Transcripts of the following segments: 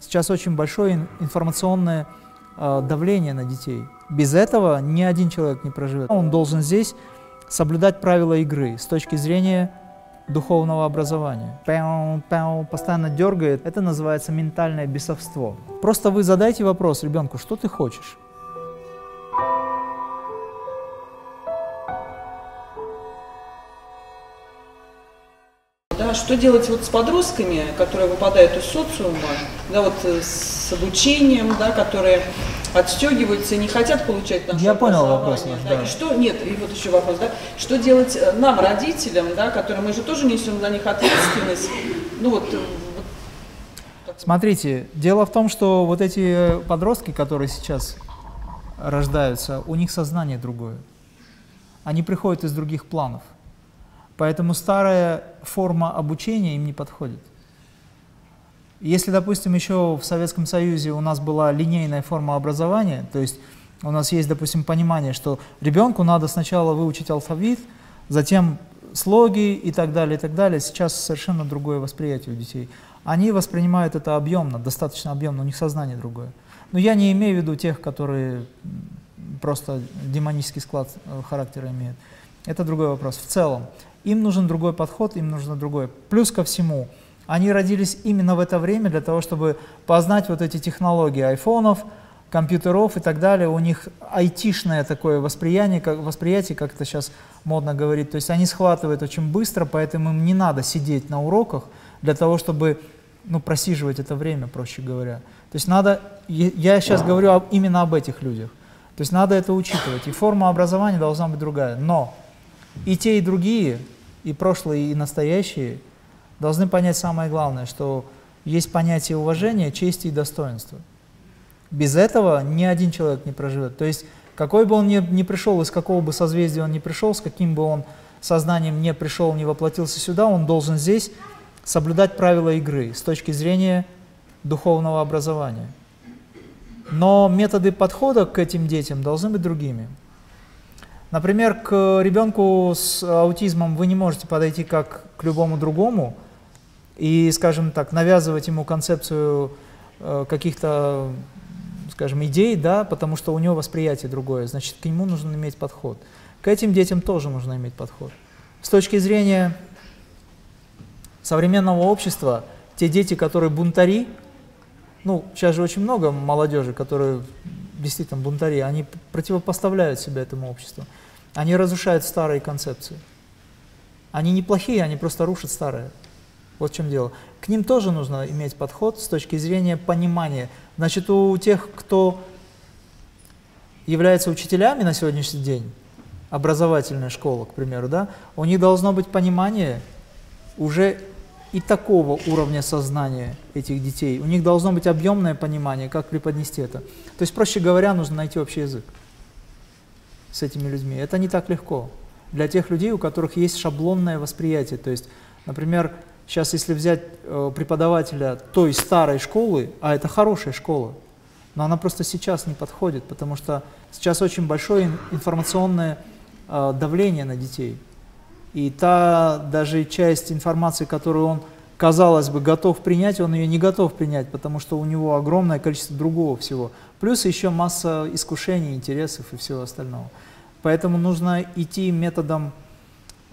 сейчас очень большое информационное э, давление на детей. Без этого ни один человек не проживет. Он должен здесь соблюдать правила игры с точки зрения духовного образования. Пяу, пяу, постоянно дергает. Это называется ментальное бесовство. Просто вы задайте вопрос ребенку, что ты хочешь? Да, что делать вот с подростками, которые выпадают из социума, да, вот э, с обучением, да, которые отстегиваются, не хотят получать наше Я понял вопрос ваш, да. да. И что, нет, и вот еще вопрос, да, что делать э, нам, родителям, да, которые мы же тоже несем за них ответственность, ну э, вот Смотрите, дело в том, что вот эти подростки, которые сейчас рождаются, у них сознание другое. Они приходят из других планов. Поэтому старая форма обучения им не подходит. Если, допустим, еще в Советском Союзе у нас была линейная форма образования, то есть у нас есть, допустим, понимание, что ребенку надо сначала выучить алфавит, затем слоги и так далее, и так далее. Сейчас совершенно другое восприятие у детей. Они воспринимают это объемно, достаточно объемно, у них сознание другое. Но я не имею в виду тех, которые просто демонический склад э, характера имеют. Это другой вопрос. В целом, им нужен другой подход, им нужно другое. Плюс ко всему, они родились именно в это время для того, чтобы познать вот эти технологии айфонов, компьютеров и так далее. У них айтишное такое восприятие, как, восприятие, как это сейчас модно говорить. То есть они схватывают очень быстро, поэтому им не надо сидеть на уроках для того, чтобы ну, просиживать это время, проще говоря. То есть надо, я сейчас говорю об, именно об этих людях. То есть надо это учитывать. И форма образования должна быть другая. Но и те, и другие и прошлые, и настоящие, должны понять самое главное, что есть понятие уважения, чести и достоинства. Без этого ни один человек не проживет. То есть, какой бы он ни, ни пришел, из какого бы созвездия он ни пришел, с каким бы он сознанием не пришел, не воплотился сюда, он должен здесь соблюдать правила игры с точки зрения духовного образования. Но методы подхода к этим детям должны быть другими. Например, к ребенку с аутизмом вы не можете подойти как к любому другому и, скажем так, навязывать ему концепцию э, каких-то, скажем, идей, да, потому что у него восприятие другое, значит, к нему нужно иметь подход. К этим детям тоже нужно иметь подход. С точки зрения современного общества, те дети, которые бунтари, ну, сейчас же очень много молодежи, которые действительно бунтари, они противопоставляют себя этому обществу. Они разрушают старые концепции. Они неплохие, они просто рушат старое. Вот в чем дело. К ним тоже нужно иметь подход с точки зрения понимания. Значит, у тех, кто является учителями на сегодняшний день, образовательная школа, к примеру, да, у них должно быть понимание уже и такого уровня сознания этих детей. У них должно быть объемное понимание, как преподнести это. То есть, проще говоря, нужно найти общий язык с этими людьми. Это не так легко. Для тех людей, у которых есть шаблонное восприятие. То есть, например, сейчас если взять э, преподавателя той старой школы, а это хорошая школа, но она просто сейчас не подходит, потому что сейчас очень большое информационное э, давление на детей. И та даже часть информации, которую он, казалось бы, готов принять, он ее не готов принять, потому что у него огромное количество другого всего. Плюс еще масса искушений, интересов и всего остального. Поэтому нужно идти методом,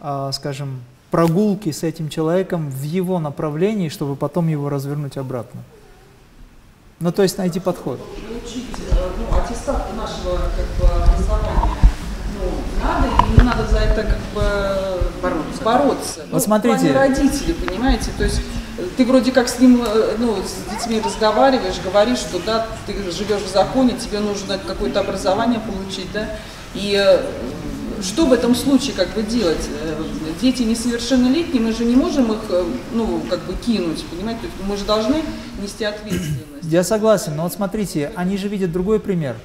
э, скажем, прогулки с этим человеком в его направлении, чтобы потом его развернуть обратно. Ну, то есть найти подход. Получить ну, аттестат нашего как бы, образования надо или не надо за это как бы бороться. бороться. Вот ну, смотрите. родители, понимаете, то есть ты вроде как с ним, э, ну, с детьми разговариваешь, говоришь, что да, ты живешь в законе, тебе нужно какое-то образование получить, да, и э, что в этом случае как бы делать? Э, дети несовершеннолетние, мы же не можем их, ну, как бы кинуть, понимаете? Мы же должны нести ответственность. Я согласен, но вот смотрите, они же видят другой пример.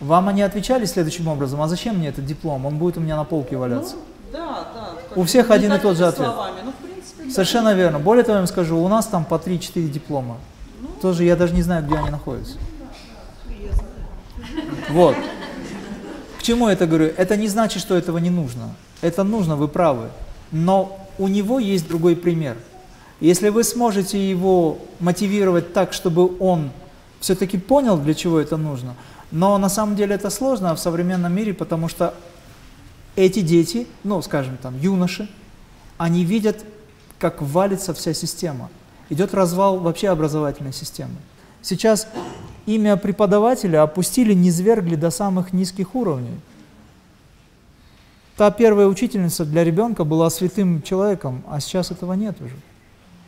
Вам они отвечали следующим образом, а зачем мне этот диплом? Он будет у меня на полке валяться. Ну, да, да. У всех один и тот же ответ. Словами, в принципе, Совершенно да. верно. Более того, я вам скажу, у нас там по 3-4 диплома. Ну, Тоже я даже не знаю, где они находятся. Вот. К чему я это говорю? Это не значит, что этого не нужно. Это нужно, вы правы. Но у него есть другой пример. Если вы сможете его мотивировать так, чтобы он все-таки понял, для чего это нужно, но на самом деле это сложно в современном мире, потому что эти дети, ну, скажем там, юноши, они видят, как валится вся система. Идет развал вообще образовательной системы. Сейчас имя преподавателя опустили, низвергли до самых низких уровней. Та первая учительница для ребенка была святым человеком, а сейчас этого нет уже.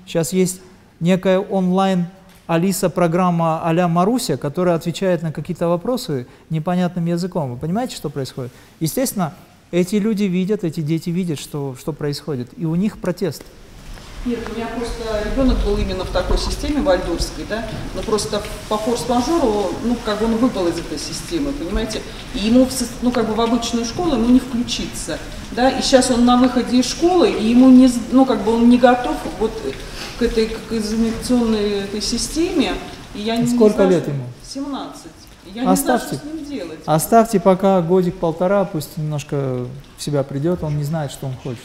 Сейчас есть некая онлайн Алиса-программа а-ля Маруся, которая отвечает на какие-то вопросы непонятным языком. Вы понимаете, что происходит? Естественно, эти люди видят, эти дети видят, что, что происходит, и у них протест. Нет, у меня просто ребенок был именно в такой системе вальдорской, да, но просто по форс-мажору, ну, как бы он выпал из этой системы, понимаете, и ему, ну, как бы в обычную школу ему не включиться, да, и сейчас он на выходе из школы, и ему не, ну, как бы он не готов вот к этой к экзаменационной этой системе, и я не Сколько знаю, лет ему? 17. Я Оставьте. не знаю, что с ним делать. Оставьте пока годик-полтора, пусть немножко в себя придет, он не знает, что он хочет.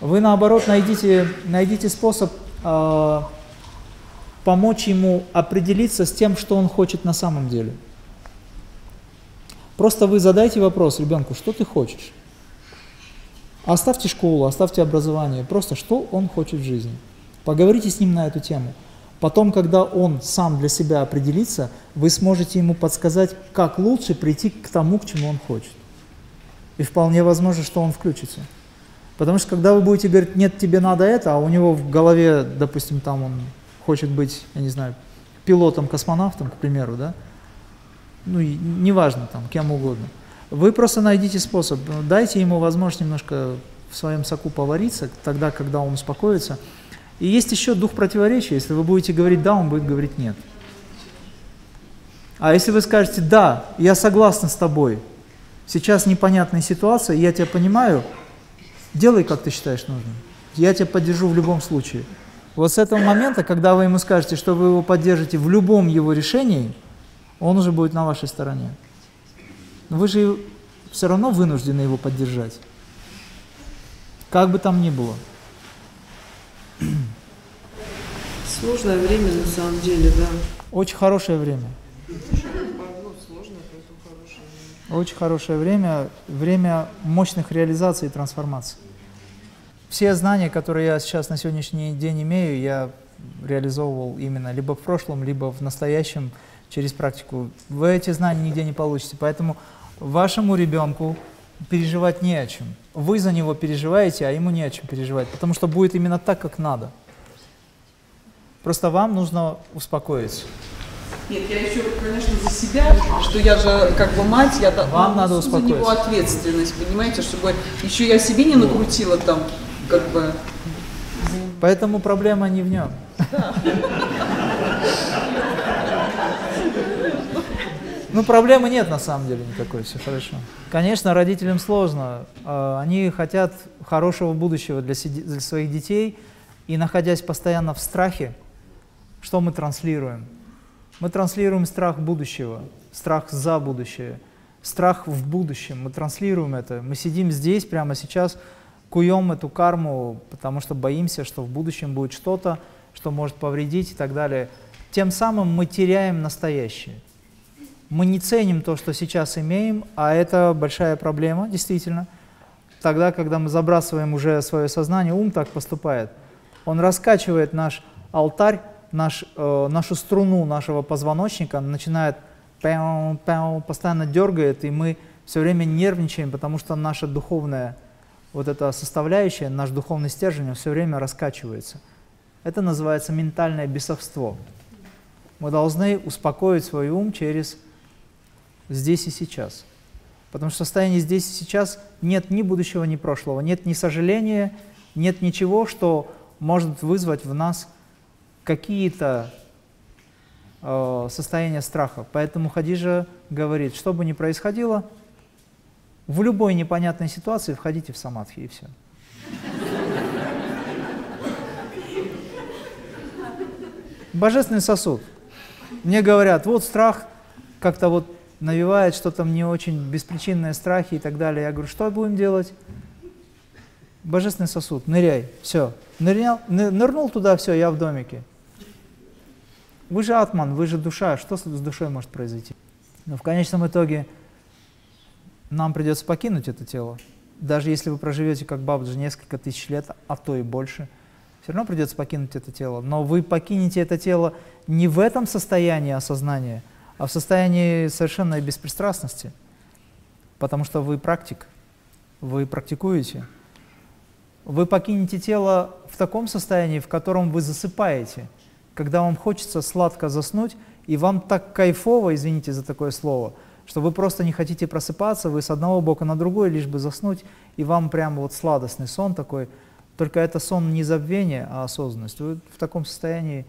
Вы, наоборот, найдите, найдите способ э, помочь ему определиться с тем, что он хочет на самом деле. Просто вы задайте вопрос ребенку, что ты хочешь? Оставьте школу, оставьте образование, просто что он хочет в жизни. Поговорите с ним на эту тему. Потом, когда он сам для себя определится, вы сможете ему подсказать, как лучше прийти к тому, к чему он хочет. И вполне возможно, что он включится. Потому что когда вы будете говорить, нет, тебе надо это, а у него в голове, допустим, там он хочет быть, я не знаю, пилотом-космонавтом, к примеру, да, ну, неважно, там, кем угодно. Вы просто найдите способ, дайте ему возможность немножко в своем соку повариться, тогда, когда он успокоится. И есть еще дух противоречия, если вы будете говорить «да», он будет говорить «нет». А если вы скажете «да, я согласна с тобой, сейчас непонятная ситуация, я тебя понимаю, делай, как ты считаешь нужным, я тебя поддержу в любом случае». Вот с этого момента, когда вы ему скажете, что вы его поддержите в любом его решении, он уже будет на вашей стороне. Но вы же все равно вынуждены его поддержать. Как бы там ни было. Сложное время на самом деле, да. Очень хорошее время. Очень хорошее время, время мощных реализаций и трансформаций. Все знания, которые я сейчас на сегодняшний день имею, я реализовывал именно либо в прошлом, либо в настоящем через практику. Вы эти знания нигде не получите, поэтому вашему ребенку переживать не о чем. Вы за него переживаете, а ему не о чем переживать, потому что будет именно так, как надо. Просто вам нужно успокоиться. Нет, я еще, конечно, за себя, что я же как бы мать, я Вам надо несу за него успокоиться. ответственность, понимаете, чтобы еще я себе не накрутила там, как бы. Поэтому проблема не в нем. Ну, проблемы нет на самом деле никакой, все хорошо. Конечно, родителям сложно. э, Они хотят хорошего будущего для, для своих детей, и находясь постоянно в страхе, что мы транслируем? Мы транслируем страх будущего, страх за будущее, страх в будущем. Мы транслируем это. Мы сидим здесь прямо сейчас, куем эту карму, потому что боимся, что в будущем будет что-то, что может повредить и так далее. Тем самым мы теряем настоящее. Мы не ценим то, что сейчас имеем, а это большая проблема, действительно. Тогда, когда мы забрасываем уже свое сознание, ум так поступает. Он раскачивает наш алтарь, наш, э, нашу струну нашего позвоночника, начинает пяу, пяу, постоянно дергает, и мы все время нервничаем, потому что наша духовная вот эта составляющая, наш духовный стержень, все время раскачивается. Это называется ментальное бесовство. Мы должны успокоить свой ум через здесь и сейчас. Потому что в состоянии здесь и сейчас нет ни будущего, ни прошлого, нет ни сожаления, нет ничего, что может вызвать в нас какие-то э, состояния страха. Поэтому Хадижа говорит, что бы ни происходило, в любой непонятной ситуации входите в самадхи и все. Божественный сосуд. Мне говорят, вот страх как-то вот навевает что-то мне очень беспричинные страхи и так далее. Я говорю, что будем делать? Божественный сосуд, ныряй, все. Нырял, нырнул туда, все, я в домике. Вы же атман, вы же душа, что с душой может произойти? Но в конечном итоге нам придется покинуть это тело. Даже если вы проживете как Бабаджи несколько тысяч лет, а то и больше, все равно придется покинуть это тело. Но вы покинете это тело не в этом состоянии осознания, а в состоянии совершенной беспристрастности, потому что вы практик, вы практикуете. Вы покинете тело в таком состоянии, в котором вы засыпаете, когда вам хочется сладко заснуть, и вам так кайфово, извините за такое слово, что вы просто не хотите просыпаться, вы с одного бока на другой, лишь бы заснуть, и вам прямо вот сладостный сон такой, только это сон не забвения, а осознанность. Вы в таком состоянии,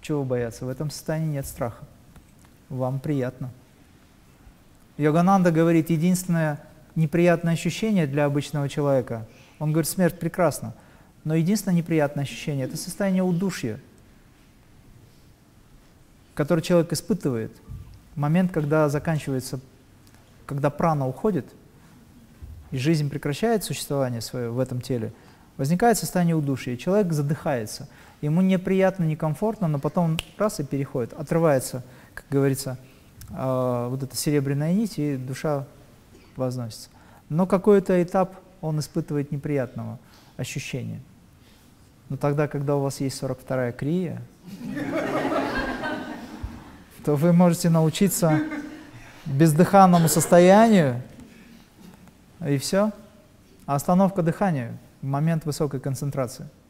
чего бояться? В этом состоянии нет страха. Вам приятно. Йогананда говорит, единственное неприятное ощущение для обычного человека, он говорит, смерть прекрасна, но единственное неприятное ощущение – это состояние удушья, которое человек испытывает – момент, когда заканчивается, когда прана уходит, и жизнь прекращает существование свое в этом теле, возникает состояние удушья, человек задыхается. Ему неприятно, некомфортно, но потом раз и переходит, отрывается, как говорится, э, вот эта серебряная нить, и душа возносится. Но какой-то этап он испытывает неприятного ощущения. Но тогда, когда у вас есть 42-я крия, то вы можете научиться бездыханному состоянию, и все. А остановка дыхания – момент высокой концентрации –